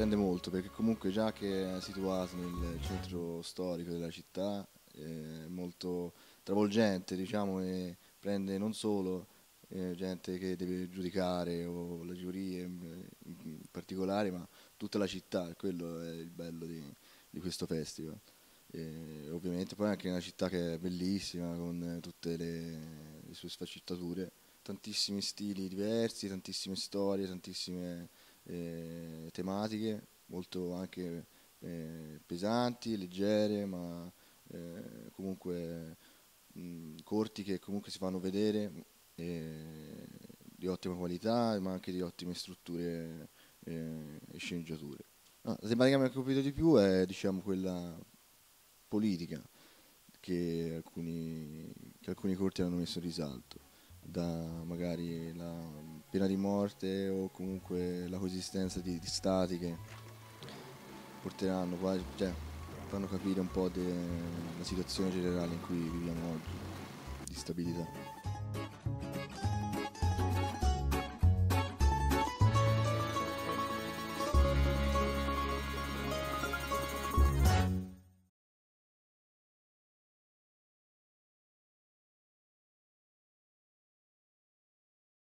prende molto perché comunque già che è situato nel centro storico della città è molto travolgente diciamo e prende non solo eh, gente che deve giudicare o la giuria in, in particolare ma tutta la città, quello è il bello di, di questo festival. E ovviamente poi anche una città che è bellissima con tutte le, le sue sfaccettature, tantissimi stili diversi, tantissime storie, tantissime eh, tematiche, molto anche eh, pesanti, leggere, ma eh, comunque mh, corti che comunque si fanno vedere, di ottima qualità, ma anche di ottime strutture e sceneggiature. No, la tematica che mi ha colpito di più è diciamo, quella politica che alcuni, che alcuni corti hanno messo in risalto, da magari la pena di morte o comunque la coesistenza di, di stati che porteranno cioè, fanno capire un po' della situazione generale in cui viviamo oggi, di stabilità.